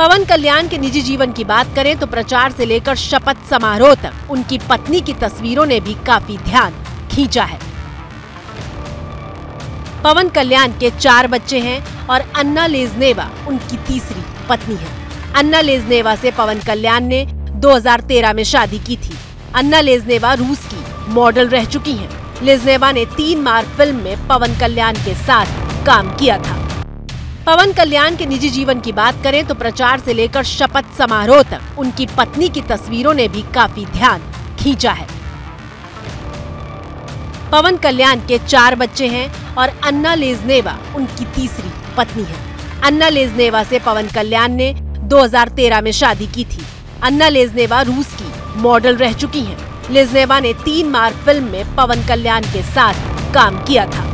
पवन कल्याण के निजी जीवन की बात करें तो प्रचार से लेकर शपथ समारोह तक उनकी पत्नी की तस्वीरों ने भी काफ़ी ध्यान खींचा है। पवन कल्याण के चार बच्चे हैं और अन्ना लेजनेवा, उनकी तीसरी पत्नी है। अन्ना लेजनेवा से पवन कल्याण ने 2013 में शादी की थी। अन्ना लेजनेवा रूस की मॉडल रह चुकी हैं। लेजनेवा ने तीन बार फ़िल्म में पवन कल्याण के साथ काम किया था। पवन कल्याण के निजी जीवन की बात करें तो प्रचार से लेकर शपथ समारोह तक उनकी पत्नी की तस्वीरों ने भी काफ़ी ध्यान खींचा है। पवन कल्याण के चार बच्चे हैं और अन्ना लेजनेवा उनकी तीसरी पत्नी है। अन्ना लेजनेवा से पवन कल्याण ने 2013 में शादी की थी। अन्ना लेजनेवा रूस की मॉडल रह चुकी हैं। लेजनेवा ने तीन बार फ़िल्म में पवन कल्याण के साथ काम किया था।